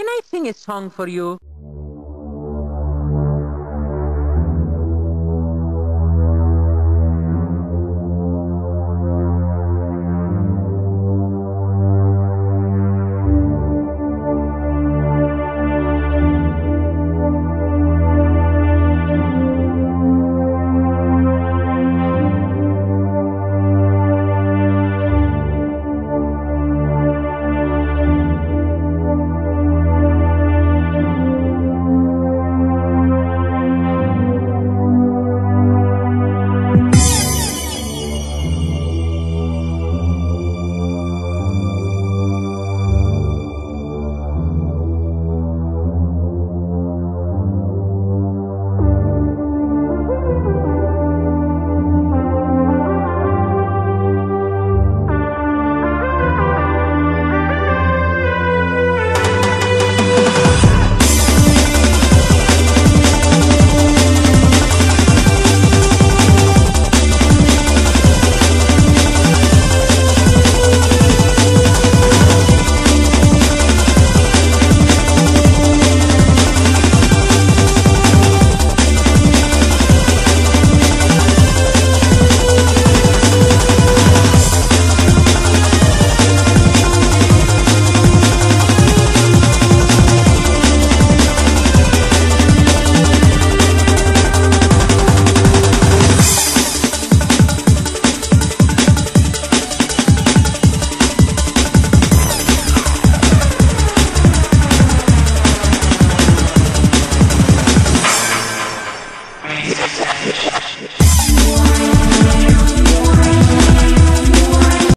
Can I sing a song for you?